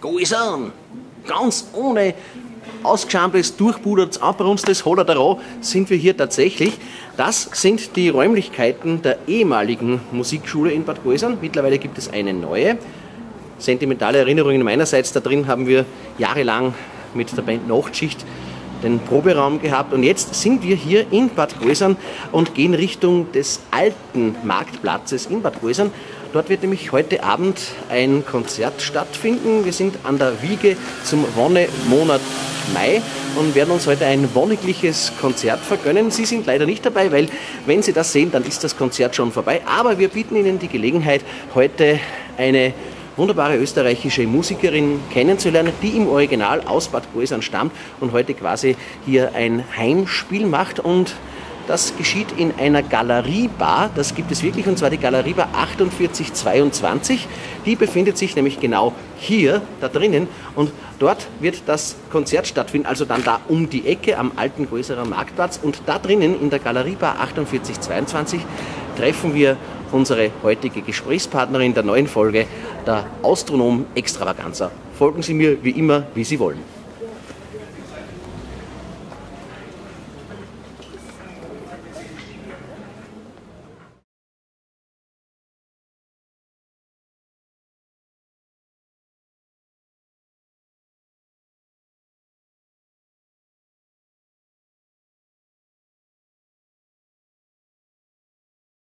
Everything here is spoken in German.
Guisan. Ganz ohne ausgeschamtes, durchpudertes, abrunstes Hollerterau sind wir hier tatsächlich. Das sind die Räumlichkeiten der ehemaligen Musikschule in Bad Gäusern. Mittlerweile gibt es eine neue. Sentimentale Erinnerungen meinerseits. Da drin haben wir jahrelang mit der Band Nachtschicht den Proberaum gehabt und jetzt sind wir hier in Bad Gäusern und gehen Richtung des alten Marktplatzes in Bad Gäusern. Dort wird nämlich heute Abend ein Konzert stattfinden. Wir sind an der Wiege zum Wonnemonat Mai und werden uns heute ein wonnigliches Konzert vergönnen. Sie sind leider nicht dabei, weil wenn Sie das sehen, dann ist das Konzert schon vorbei. Aber wir bieten Ihnen die Gelegenheit, heute eine wunderbare österreichische Musikerin kennenzulernen, die im Original aus Bad Gäusern stammt und heute quasi hier ein Heimspiel macht und das geschieht in einer Galeriebar, das gibt es wirklich, und zwar die Galeriebar 4822. Die befindet sich nämlich genau hier, da drinnen, und dort wird das Konzert stattfinden, also dann da um die Ecke am alten Größerer Marktplatz. Und da drinnen in der Galeriebar 4822 treffen wir unsere heutige Gesprächspartnerin der neuen Folge, der Astronom Extravaganza. Folgen Sie mir wie immer, wie Sie wollen.